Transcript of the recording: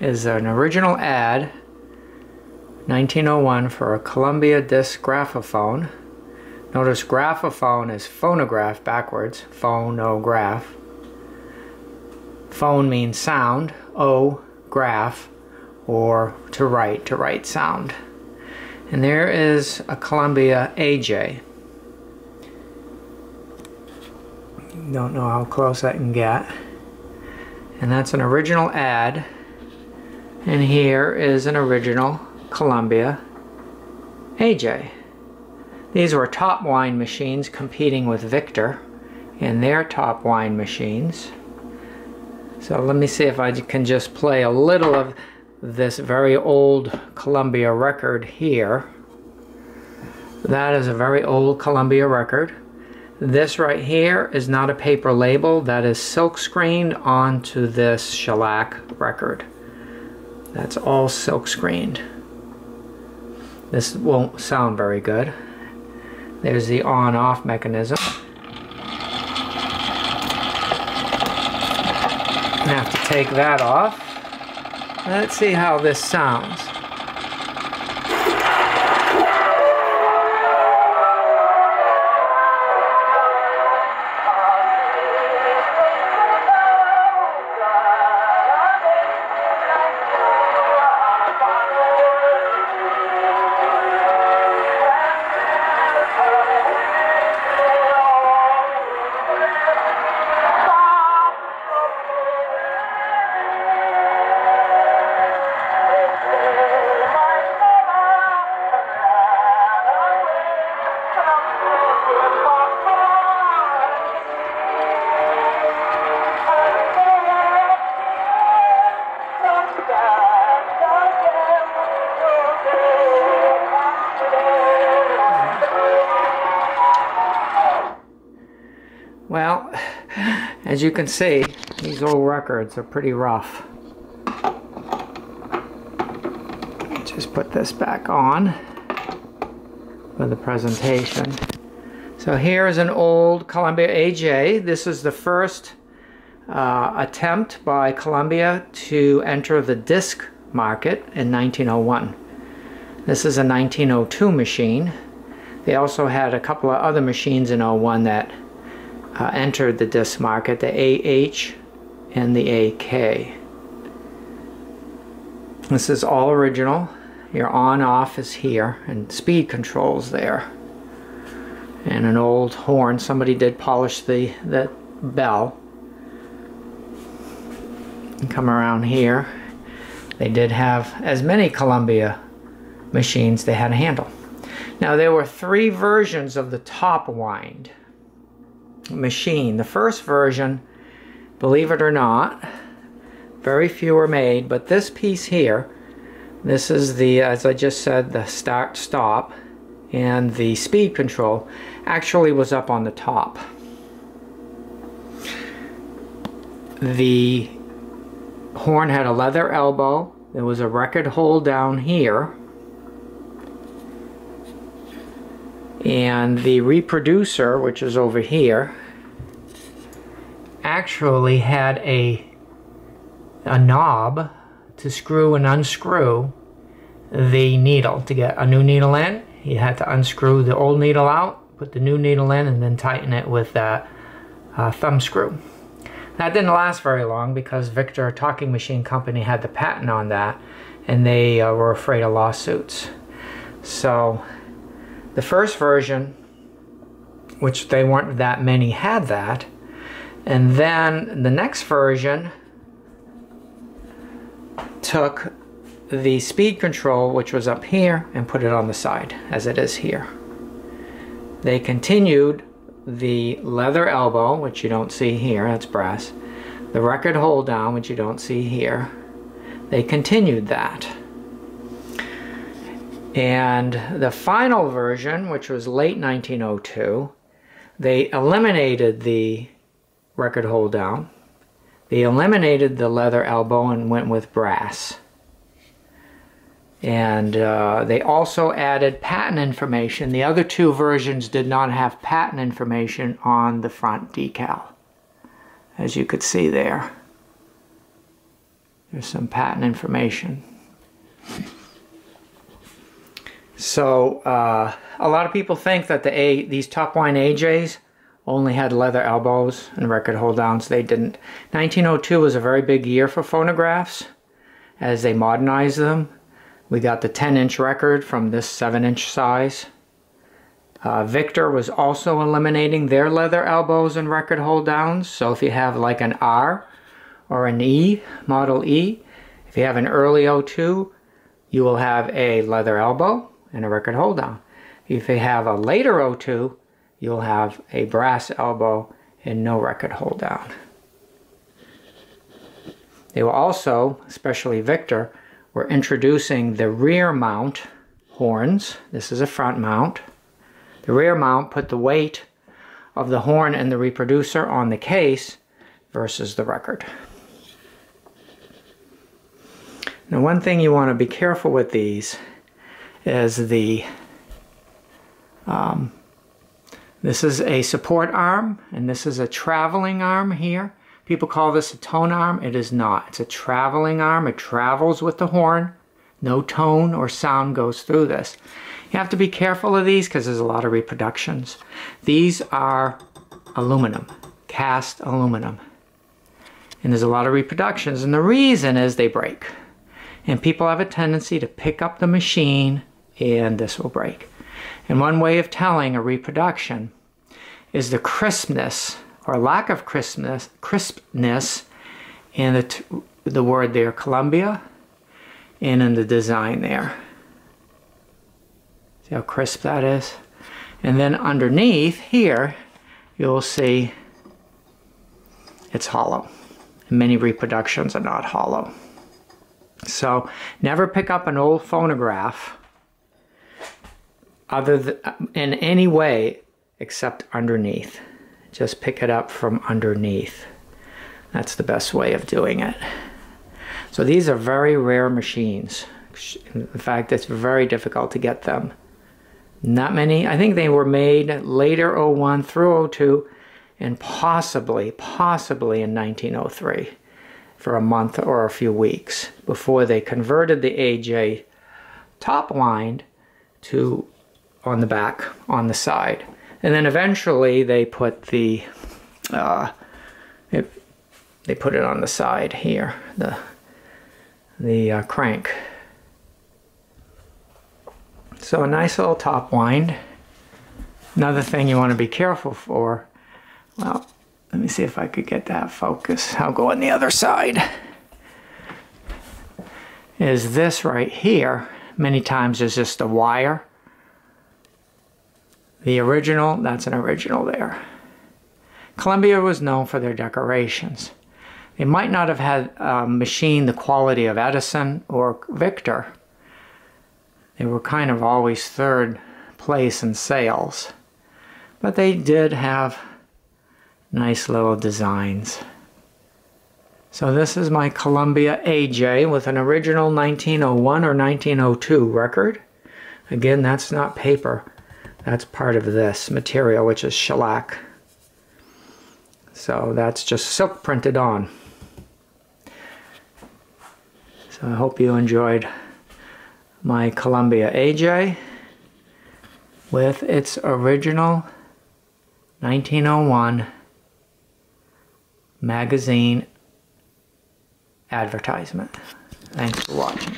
is an original ad 1901 for a Columbia disc graphophone. Notice graphophone is phonograph backwards, phonograph. Phone means sound, O, graph, or to write, to write sound. And there is a Columbia AJ. Don't know how close I can get. And that's an original ad. And here is an original Columbia AJ. These were top wind machines competing with Victor in their top wind machines. So let me see if I can just play a little of this very old Columbia record here. That is a very old Columbia record. This right here is not a paper label, that is silk screened onto this shellac record. That's all silk screened. This won't sound very good. There's the on-off mechanism. I have to take that off. Let's see how this sounds. As you can see, these old records are pretty rough. Just put this back on for the presentation. So here's an old Columbia AJ. This is the first uh, attempt by Columbia to enter the disc market in 1901. This is a 1902 machine. They also had a couple of other machines in 01 that uh, entered the disc market, the AH and the AK. This is all original. Your on-off is here and speed controls there. And an old horn. Somebody did polish the, the bell. Come around here. They did have, as many Columbia machines, they had a handle. Now there were three versions of the top wind machine. The first version, believe it or not, very few were made, but this piece here, this is the, as I just said, the start stop and the speed control actually was up on the top. The horn had a leather elbow. There was a record hole down here. And the reproducer, which is over here, actually had a, a knob to screw and unscrew the needle. To get a new needle in, you had to unscrew the old needle out, put the new needle in, and then tighten it with a, a thumb screw. That didn't last very long because Victor Talking Machine Company had the patent on that, and they uh, were afraid of lawsuits. So the first version, which they weren't that many, had that. And then the next version took the speed control, which was up here, and put it on the side, as it is here. They continued the leather elbow, which you don't see here, that's brass, the record hold down, which you don't see here. They continued that. And the final version, which was late 1902, they eliminated the record hold down. They eliminated the leather elbow and went with brass. And uh, they also added patent information. The other two versions did not have patent information on the front decal, as you could see there. There's some patent information. So uh, a lot of people think that the A, these top wind AJs only had leather elbows and record hold downs. They didn't. 1902 was a very big year for phonographs as they modernized them. We got the 10 inch record from this 7 inch size. Uh, Victor was also eliminating their leather elbows and record hold downs. So if you have like an R or an E, Model E, if you have an early 02, you will have a leather elbow and a record hold down. If you have a later O2, you'll have a brass elbow and no record hold down. They will also, especially Victor, were introducing the rear mount horns. This is a front mount. The rear mount put the weight of the horn and the reproducer on the case versus the record. Now one thing you want to be careful with these is the um, this is a support arm and this is a traveling arm here. People call this a tone arm. It is not. It's a traveling arm. It travels with the horn. No tone or sound goes through this. You have to be careful of these because there's a lot of reproductions. These are aluminum, cast aluminum. And there's a lot of reproductions and the reason is they break. And people have a tendency to pick up the machine and this will break. And one way of telling a reproduction is the crispness or lack of crispness, crispness in the, the word there, Columbia, and in the design there. See how crisp that is? And then underneath here, you'll see it's hollow. And many reproductions are not hollow. So never pick up an old phonograph other than, in any way except underneath. Just pick it up from underneath. That's the best way of doing it. So these are very rare machines. In fact, it's very difficult to get them. Not many. I think they were made later 01 through 02 and possibly, possibly in 1903 for a month or a few weeks before they converted the AJ top line to on the back on the side. And then eventually they put the uh, it, they put it on the side here, the the uh, crank. So a nice little top wind. Another thing you want to be careful for, well, let me see if I could get that focus. I'll go on the other side. Is this right here. Many times is just a wire the original, that's an original there. Columbia was known for their decorations. They might not have had um, a machine the quality of Edison or Victor. They were kind of always third place in sales. But they did have nice little designs. So this is my Columbia AJ with an original 1901 or 1902 record. Again, that's not paper. That's part of this material, which is shellac. So that's just silk printed on. So I hope you enjoyed my Columbia AJ with its original 1901 magazine advertisement. Thanks for watching.